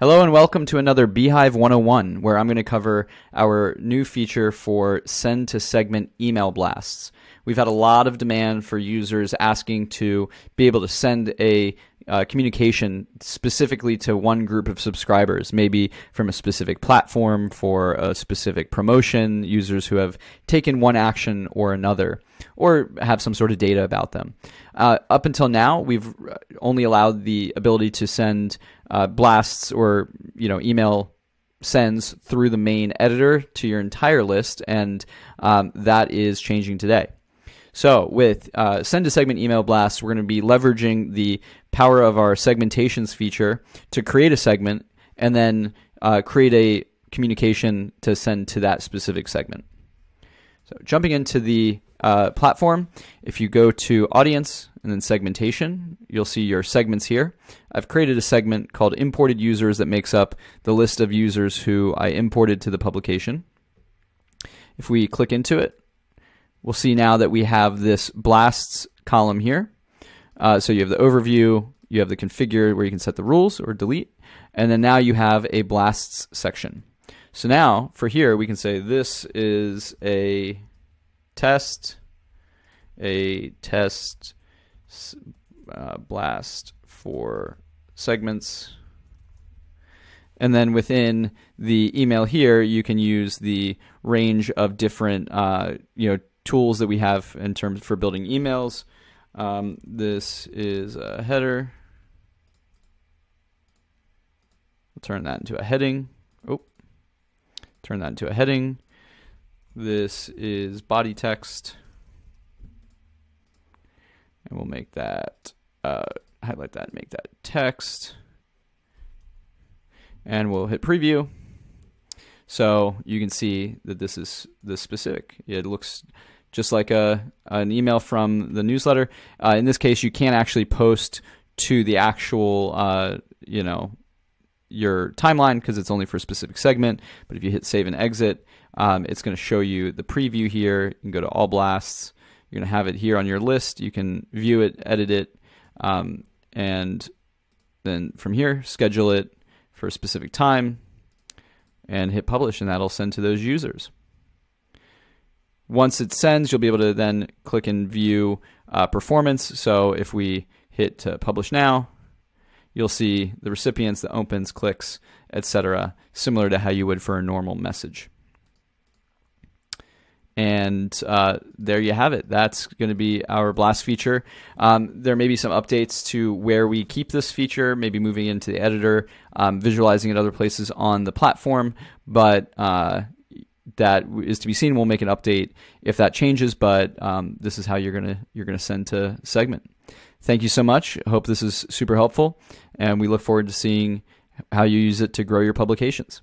Hello and welcome to another beehiiv 101, where I'm going to cover our new feature for send to segment email blasts. We've had a lot of demand for users asking to be able to send a uh, communication specifically to one group of subscribers, maybe from a specific platform for a specific promotion, users who have taken one action or another, or have some sort of data about them. Uh, up until now, we've only allowed the ability to send uh, blasts or you know email sends through the main editor to your entire list, and um, that is changing today. So with uh, send a segment email blast, we're going to be leveraging the power of our segmentations feature to create a segment and then uh, create a communication to send to that specific segment. So jumping into the uh, platform, if you go to audience and then segmentation, you'll see your segments here. I've created a segment called imported users that makes up the list of users who I imported to the publication. If we click into it, we'll see now that we have this blasts column here. Uh, so you have the overview, you have the configure where you can set the rules or delete, and then now you have a blasts section. So now for here, we can say this is a test, a test uh, blast for segments. And then within the email here, you can use the range of different uh, you know tools that we have in terms for building emails. Um, this is a header. We'll turn that into a heading. Oh, turn that into a heading. This is body text. And we'll make that, uh, highlight that, make that text. And we'll hit preview. So you can see that this is the specific. It looks just like a an email from the newsletter. Uh, in this case, you can't actually post to the actual, uh, you know, your timeline because it's only for a specific segment. But if you hit save and exit, um, it's going to show you the preview here. You can go to all blasts. You're going to have it here on your list. You can view it, edit it, um, and then from here, schedule it for a specific time and hit publish, and that'll send to those users. Once it sends, you'll be able to then click and view uh, performance. So if we hit publish now, you'll see the recipients, the opens, clicks, etc., similar to how you would for a normal message. And uh, there you have it. That's going to be our blast feature. Um, there may be some updates to where we keep this feature, maybe moving into the editor, um, visualizing it other places on the platform. But uh, that is to be seen. We'll make an update if that changes, but um, this is how you're gonna you're gonna send to segment. Thank you so much. Hope this is super helpful, and we look forward to seeing how you use it to grow your publications.